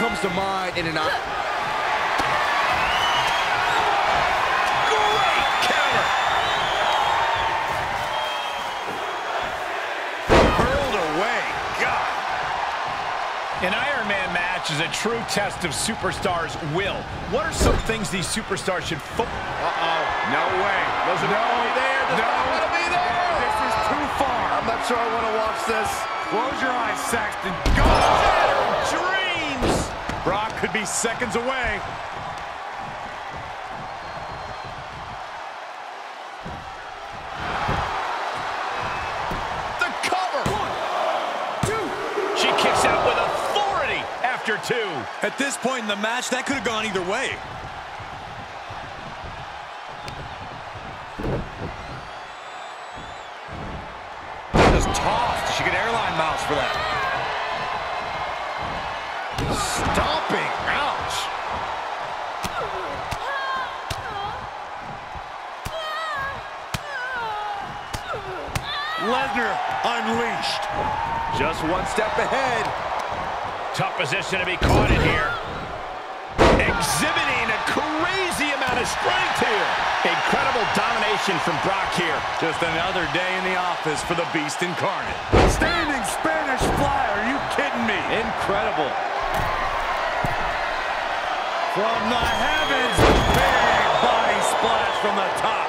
comes to mind in an... Great counter. Hurled away. God. An Iron Man match is a true test of superstars' will. What are some things these superstars should focus Uh-oh. No way. Doesn't no. want be there. Doesn't No. want to be there. This is too far. I'm not sure I want to watch this. Close your eyes, Saxton. Go! Shattered dreams. Brock could be seconds away. The cover. One, two. She kicks out with authority after two. At this point in the match, that could have gone either way. Stomping. Ouch. Lesnar unleashed. Just one step ahead. Tough position to be caught in here. Exhibiting a crazy amount of strength here. Incredible domination from Brock here. Just another day in the office for the Beast Incarnate. Standing Spanish fly. Are you kidding me? Incredible. From the heavens, big body splash from the top.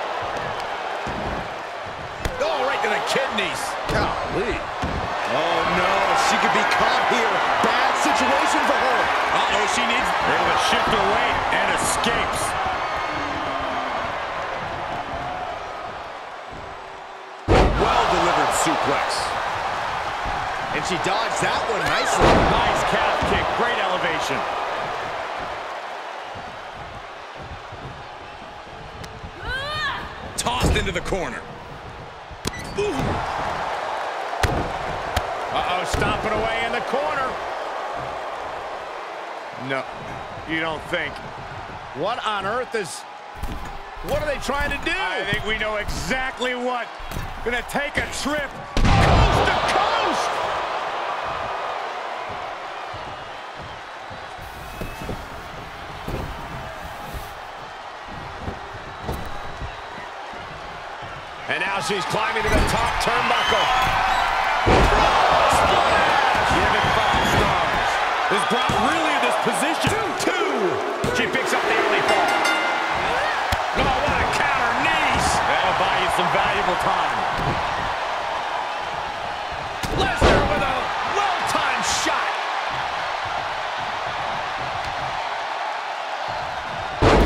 Oh, right to the kidneys. Golly. Oh, no. She could be caught here. Bad situation for her. Uh-oh, she needs able to shift her weight and escapes. Well-delivered suplex. And she dodged that one nicely. Nice calf kick, great elevation. Tossed into the corner. Uh-oh, stomping away in the corner. No, you don't think. What on earth is... What are they trying to do? I think we know exactly what. Gonna take a trip. coast to coast! And now she's climbing to the top turnbuckle. Give it five stars. Is Brock really in this position? Two. She picks up the early fall. Oh, what a counter. Knees. That'll buy you some valuable time. Lesnar with a well-timed shot.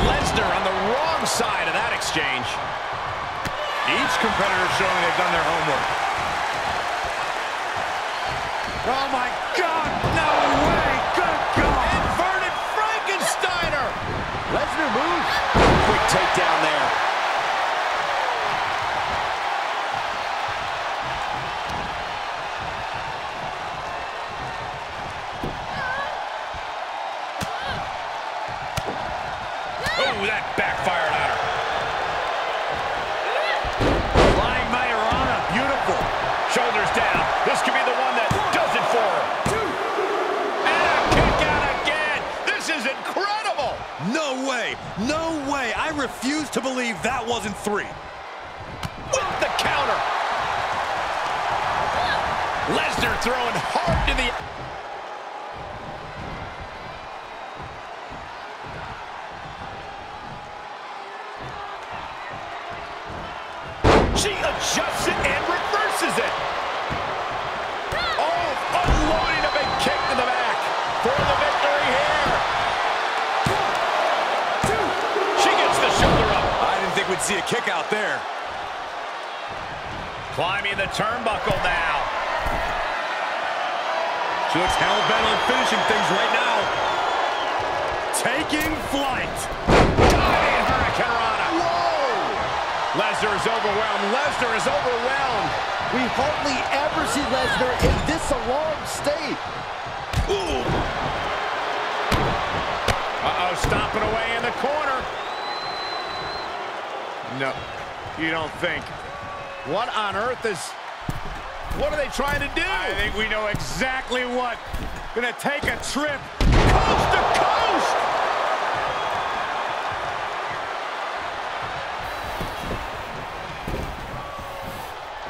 Lesnar on the wrong side of that exchange. Each competitor showing they've done their homework. Oh my God! No way! Good God! Inverted Frankensteiner! Lesnar moves. Quick takedown there. To believe that wasn't three. See a kick out there. Climbing the turnbuckle now. She looks hell-bent on finishing things right now. Taking flight. Diving Hurricanrana. Lesnar is overwhelmed. Lesnar is overwhelmed. We hardly ever see Lesnar in this alarmed state. Uh-oh, stomping away in the corner. No, you don't think. What on earth is... What are they trying to do? I think we know exactly what. Gonna take a trip. Coast to coast!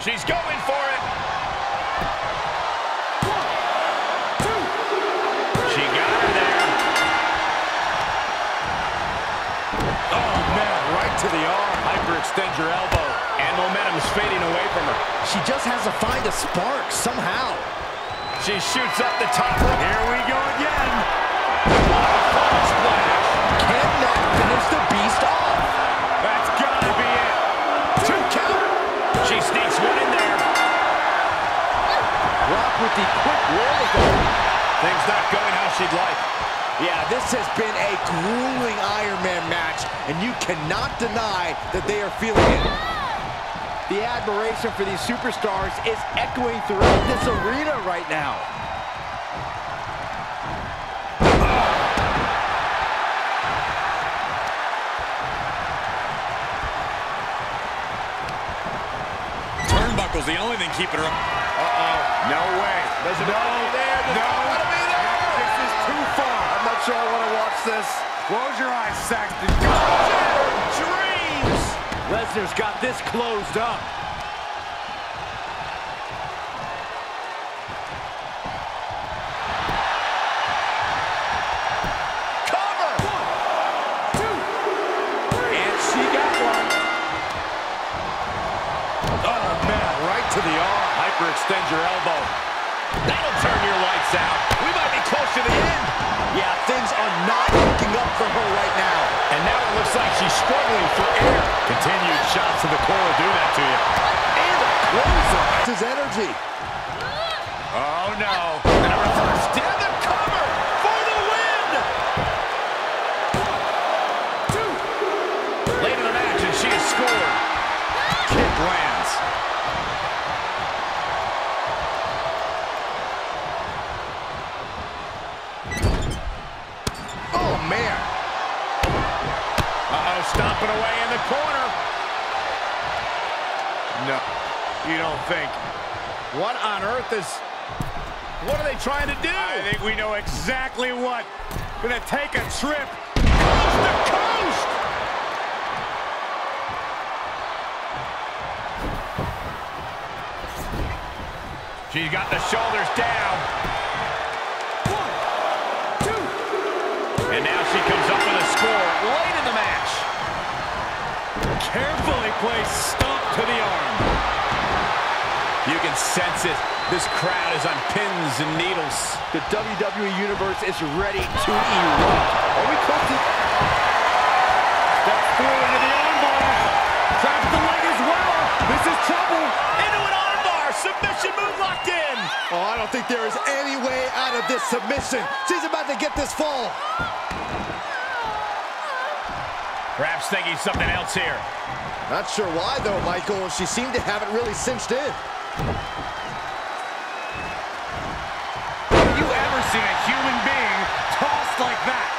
She's going for it. She got her there. Oh, man, to the arm. Hyperextend your elbow. And momentum's fading away from her. She just has to find a spark somehow. She shoots up the top rope. Here we go again. Splash. Can that finish the beast off? That's gotta be it. Two count. She sneaks one in there. Rock with the quick wherewithal. Things not going how she'd like. Yeah, this has been a grueling Iron Man match, and you cannot deny that they are feeling it. The admiration for these superstars is echoing throughout this arena right now. Turnbuckle's the only thing keeping her up. Uh-oh. No way. There's a No, there. There's no. Sure I want to watch this. Close your eyes, Saxton. Dreams. Lesnar's got this closed up. Oh, to the arm. Hyperextend your elbow. That'll turn your lights out. We might be close to the end. Yeah, things are not looking up for her right now. And now it looks like she's struggling for air. Continued shots to the core do that to you. And a closer. His energy. Oh, no. Stomping away in the corner. No, you don't think. What on earth is... What are they trying to do? I think we know exactly what. Gonna take a trip. Coast to coast. She's got the shoulders down. And now she comes up with a score late in the match. Carefully placed stomp to the arm. You can sense it. This crowd is on pins and needles. The WWE Universe is ready to erupt. Are we close to... Steps forward to the armbar. Traps the leg as well. This is trouble. Into an armbar. Submission move locked in. Oh, I don't think there is any way out of this submission. She's about to get this fall. Perhaps thinking something else here. Not sure why, though, Michael. She seemed to have it really cinched in. Have you ever seen a human being tossed like that?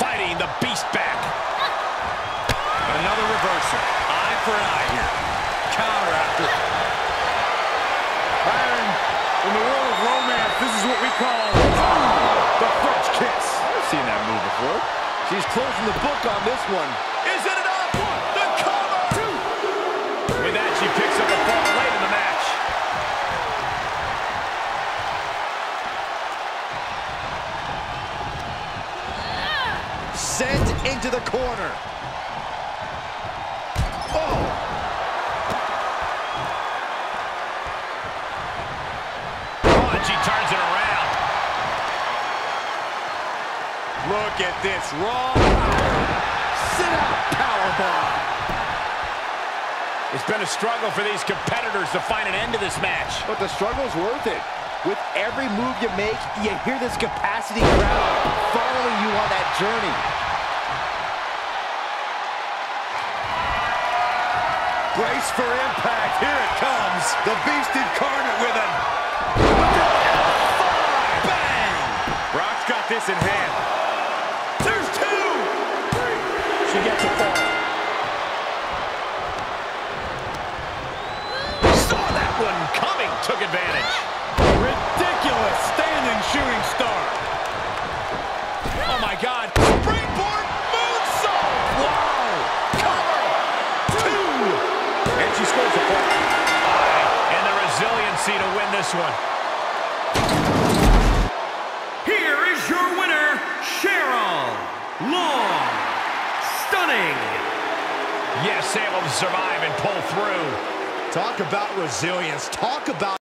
Fighting the beast back. Another reversal. Eye for an eye here. Counter after. Byron, in the world of romance, this is what we call the French kiss. I've seen that move before. She's closing the book on this one. Is it enough? The cover! With that, she picks up a fall late in the match. Sent into the corner. This raw. sit out powerbomb. It's been a struggle for these competitors to find an end to this match. But the struggle's worth it. With every move you make, you hear this capacity crowd following you on that journey. Brace for impact. Here it comes. The beast incarnate with him. Bang! Brock's got this in hand. She gets a fall. Saw that one coming, took advantage. Ridiculous standing shooting star. Oh my God. Springboard moonsault. Wow. Cover. Two. And she scores a fall. And the resiliency to win this one. Yes, able to survive and pull through. Talk about resilience. Talk about